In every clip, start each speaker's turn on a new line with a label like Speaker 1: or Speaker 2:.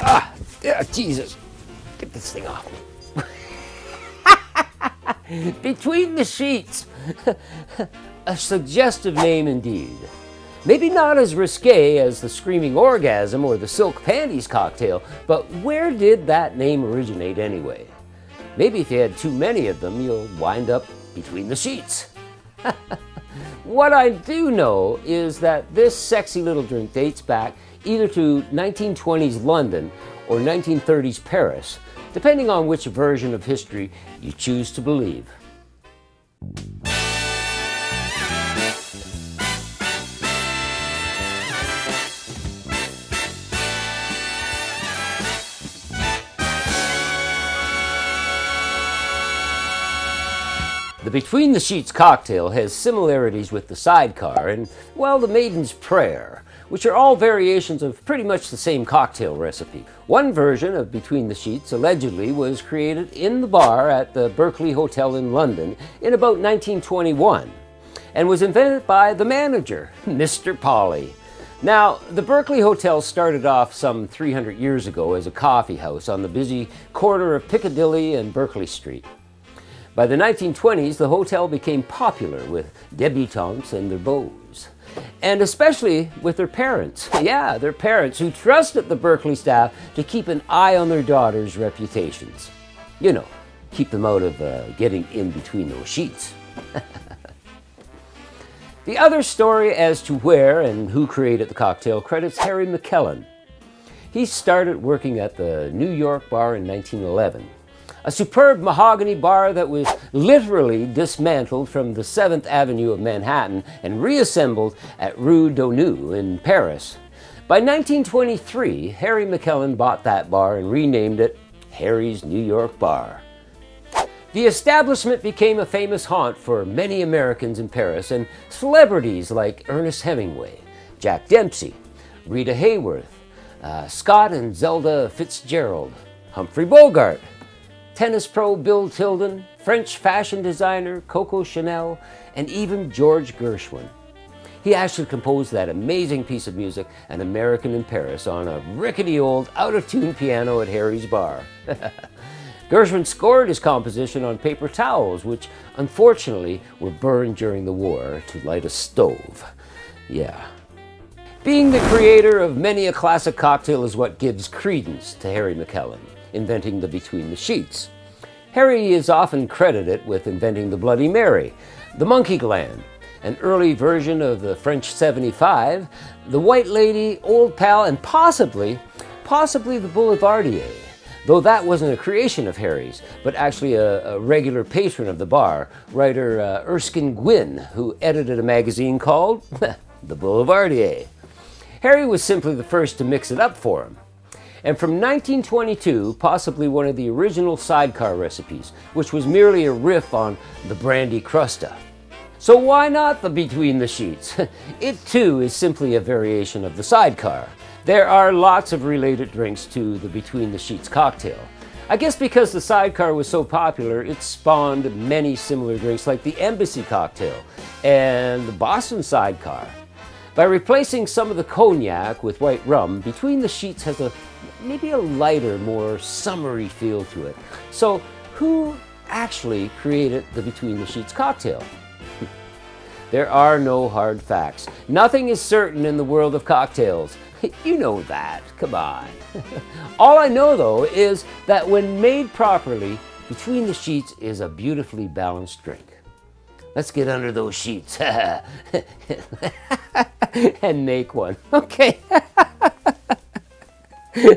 Speaker 1: Ah, yeah, Jesus. Get this thing off me. Between the Sheets. A suggestive name indeed. Maybe not as risque as the Screaming Orgasm or the Silk Panties cocktail, but where did that name originate anyway? Maybe if you had too many of them, you'll wind up between the sheets. what I do know is that this sexy little drink dates back either to 1920s London or 1930s Paris, depending on which version of history you choose to believe. Between the Sheets cocktail has similarities with the sidecar and, well, the Maiden's Prayer, which are all variations of pretty much the same cocktail recipe. One version of Between the Sheets allegedly was created in the bar at the Berkeley Hotel in London in about 1921 and was invented by the manager, Mr. Polly. Now, the Berkeley Hotel started off some 300 years ago as a coffee house on the busy corner of Piccadilly and Berkeley Street. By the 1920s, the hotel became popular with debutantes and their beaux, and especially with their parents. Yeah, their parents who trusted the Berkeley staff to keep an eye on their daughters' reputations. You know, keep them out of uh, getting in between those sheets. the other story as to where and who created the cocktail credits Harry MacElhone. He started working at the New York bar in 1911 a superb mahogany bar that was literally dismantled from the 7th Avenue of Manhattan and reassembled at Rue Daunou in Paris. By 1923, Harry MacElhone bought that bar and renamed it Harry's New York Bar. The establishment became a famous haunt for many Americans in Paris and celebrities like Ernest Hemingway, Jack Dempsey, Rita Hayworth, uh, Scott and Zelda Fitzgerald, Humphrey Bogart, tennis pro Bill Tilden, French fashion designer Coco Chanel, and even George Gershwin. He actually composed that amazing piece of music, An American in Paris, on a rickety old out of tune piano at Harry's Bar. Gershwin scored his composition on paper towels, which unfortunately were burned during the war to light a stove. Yeah. Being the creator of many a classic cocktail is what gives credence to Harry MacElhone inventing the Between the Sheets. Harry is often credited with inventing the Bloody Mary, the Monkey Gland, an early version of the French 75, the White Lady, Old Pal, and possibly, possibly the Boulevardier. Though that wasn't a creation of Harry's, but actually a, a regular patron of the bar, writer uh, Erskine Gwynne, who edited a magazine called The Boulevardier. Harry was simply the first to mix it up for him and from 1922, possibly one of the original sidecar recipes, which was merely a riff on the brandy crusta. So why not the between the sheets? it too is simply a variation of the sidecar. There are lots of related drinks to the between the sheets cocktail. I guess because the sidecar was so popular, it spawned many similar drinks like the Embassy cocktail and the Boston sidecar. By replacing some of the cognac with white rum, Between the Sheets has a maybe a lighter, more summery feel to it. So who actually created the Between the Sheets cocktail? there are no hard facts. Nothing is certain in the world of cocktails. You know that, come on. All I know though is that when made properly, Between the Sheets is a beautifully balanced drink. Let's get under those sheets and make one. Okay. we're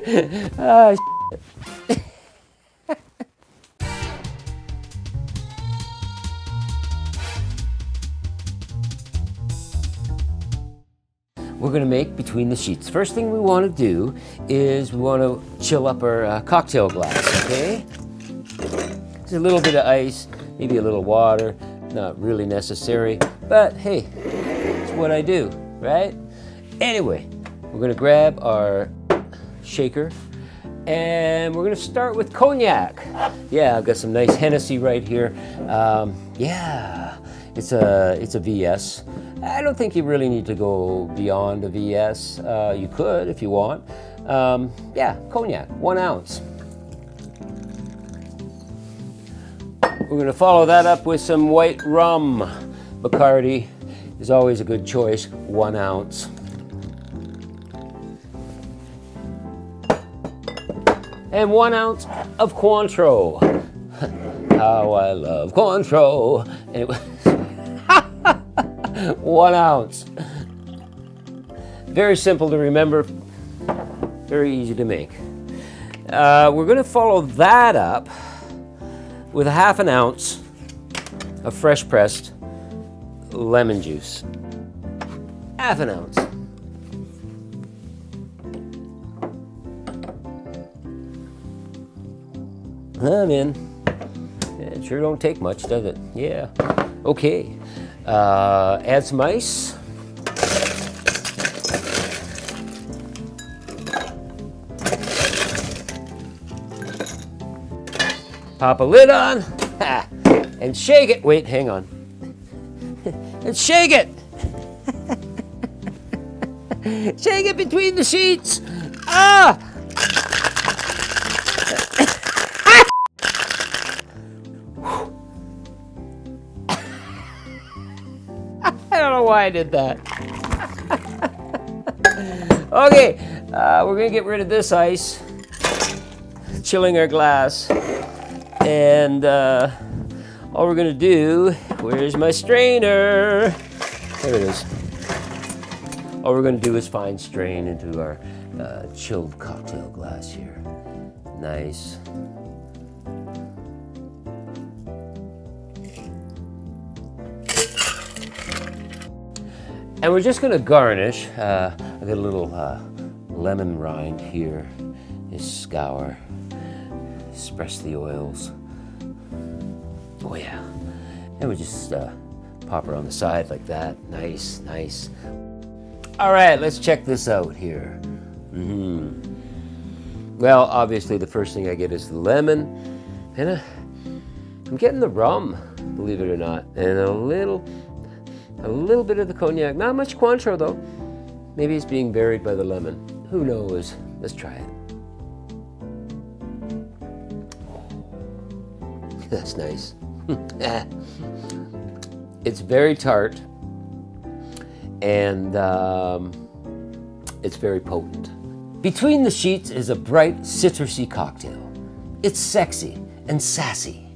Speaker 1: going to make between the sheets. First thing we want to do is we want to chill up our uh, cocktail glass, okay? Just a little bit of ice, maybe a little water, not really necessary, but hey, it's what I do, right? Anyway, we're gonna grab our shaker and we're gonna start with cognac. Yeah, I've got some nice Hennessy right here. Um, yeah, it's a, it's a VS. I don't think you really need to go beyond a VS. Uh, you could if you want, Um, yeah, cognac, one ounce. We're going to follow that up with some white rum. Bacardi is always a good choice, one ounce. And one ounce of Cointreau. How I love Cointreau. One ounce. Very simple to remember, very easy to make. Uh, we're going to follow that up with a half an ounce of fresh pressed lemon juice. Half an ounce. I'm in. It sure don't take much, does it? Yeah. Okay. Uh, add some ice. Pop a lid on and shake it. Wait, hang on. and shake it. shake it between the sheets. Ah! Why I did that. okay, uh, we're gonna get rid of this ice, chilling our glass. And uh, all we're gonna do, where's my strainer? There it is. All we're gonna do is fine strain into our uh, chilled cocktail glass here. Nice. And we're just gonna garnish. Uh, I got a little uh, lemon rind here. Just scour express the oils. Oh yeah. And we just uh, pop her on the side like that. Nice, nice. All right, let's check this out here. Mm -hmm. Well, obviously the first thing I get is the lemon, and uh, I'm getting the rum, believe it or not, and a little, a little bit of the cognac. Not much Cointreau though. Maybe it's being buried by the lemon. Who knows? Let's try it. That's nice. it's very tart and um, it's very potent. Between the Sheets is a bright, citrusy cocktail. It's sexy and sassy.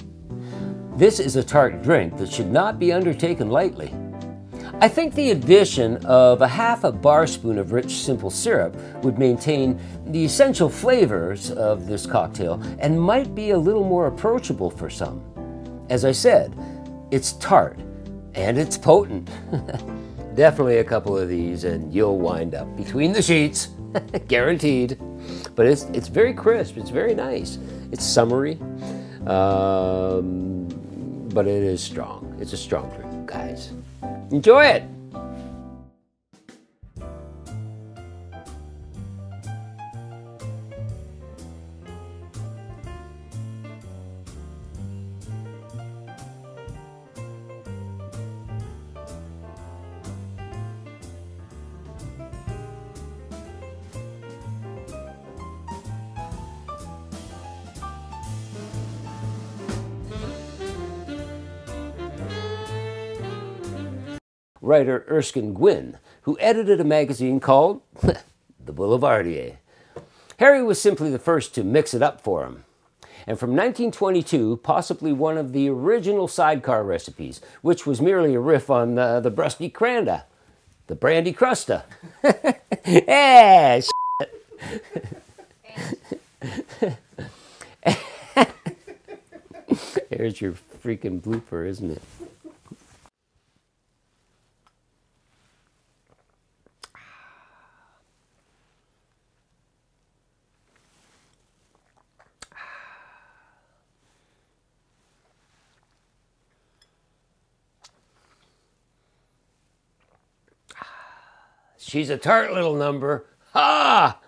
Speaker 1: This is a tart drink that should not be undertaken lightly. I think the addition of a half a bar spoon of rich simple syrup would maintain the essential flavors of this cocktail and might be a little more approachable for some. As I said, it's tart and it's potent. Definitely a couple of these and you'll wind up between the sheets, guaranteed. But it's, it's very crisp, it's very nice. It's summery, um, but it is strong. It's a strong drink, guys. Enjoy it! Writer Erskine Gwynne, who edited a magazine called The Boulevardier. Harry was simply the first to mix it up for him. And from 1922, possibly one of the original sidecar recipes, which was merely a riff on uh, the Brusty Cranda, the Brandy Crusta. yeah, Here's your freaking blooper, isn't it? She's a tart little number. Ha!